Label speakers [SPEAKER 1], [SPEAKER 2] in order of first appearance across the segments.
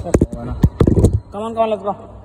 [SPEAKER 1] 太好玩了！
[SPEAKER 2] 刚刚，刚刚那个。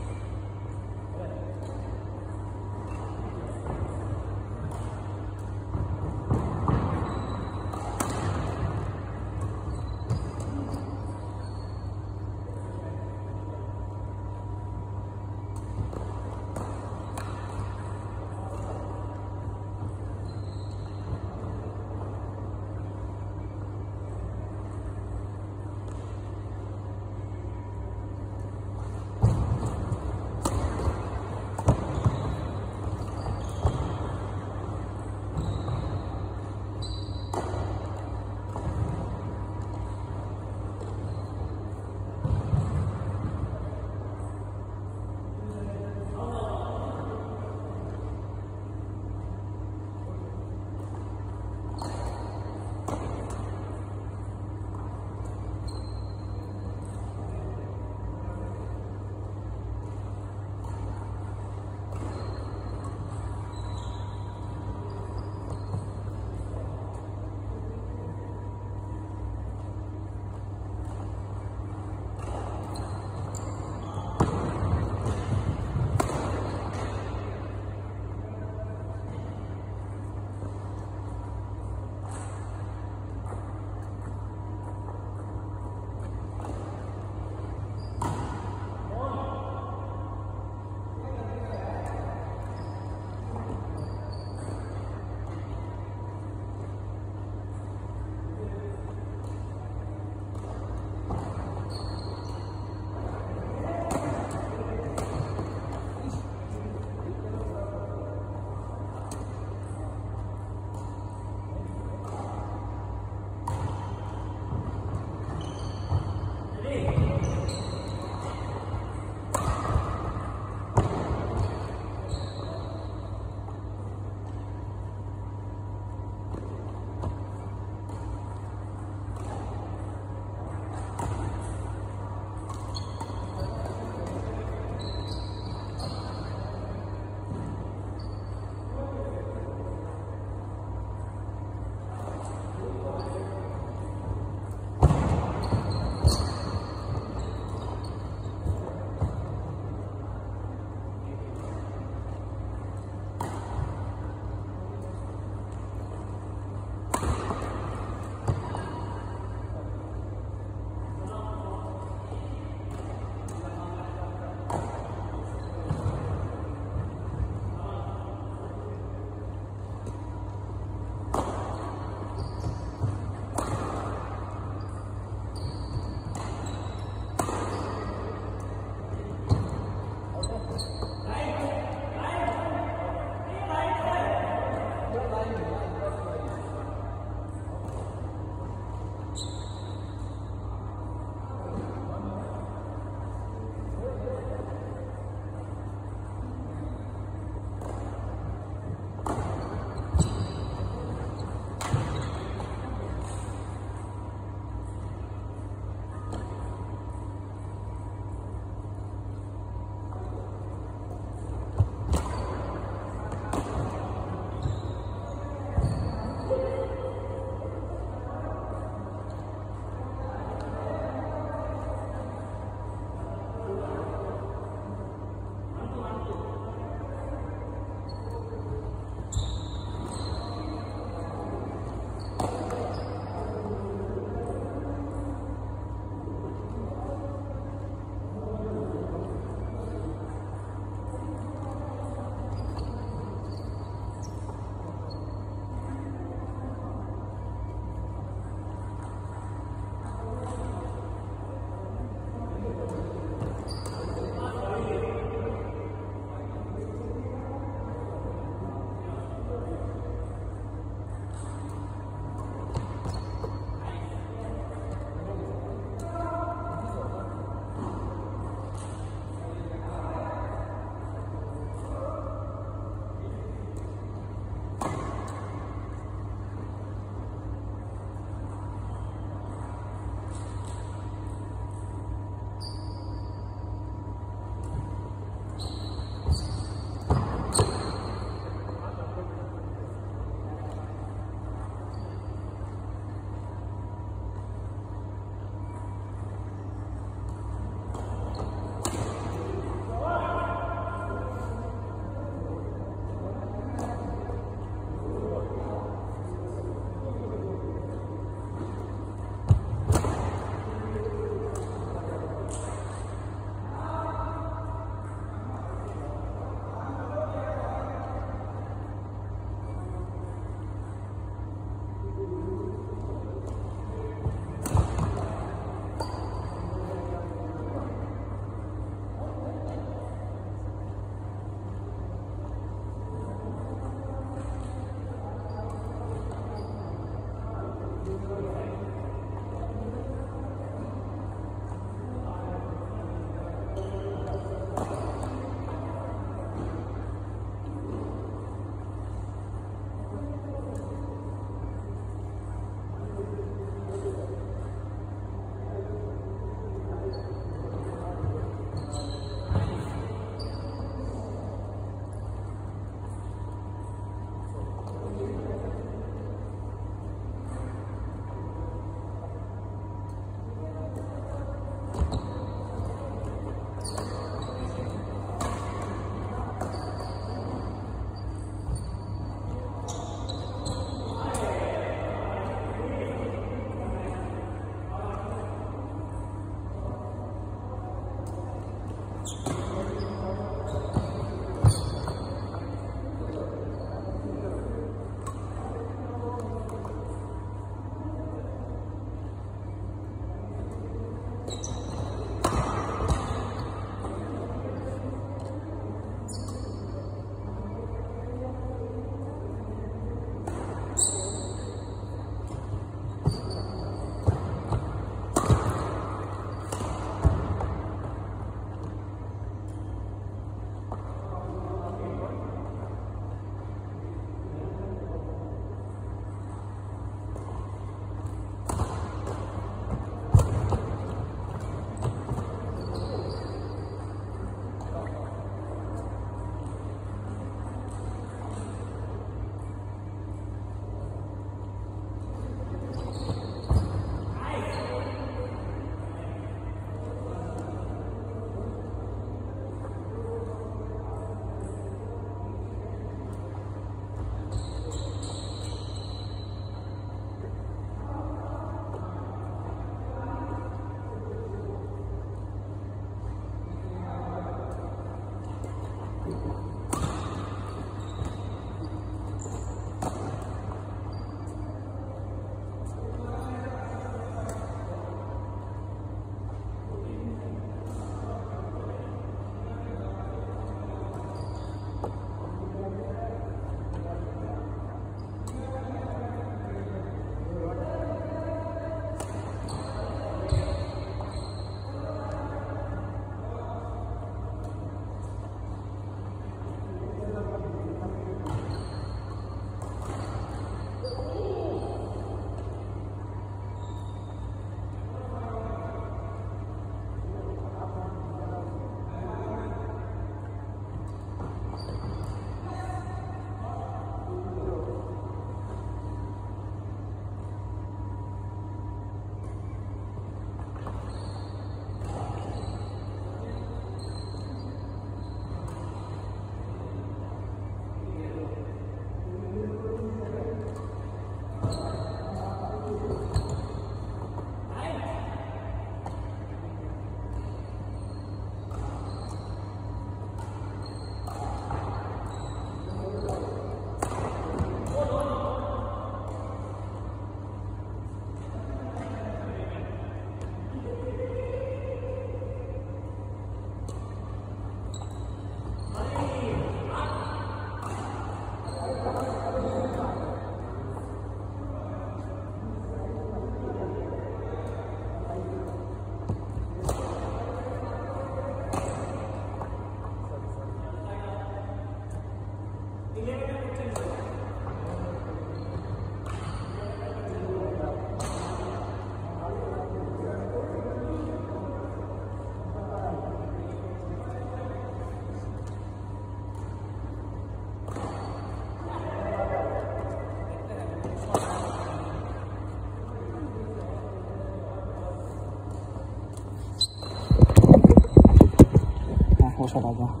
[SPEAKER 3] 出来吧。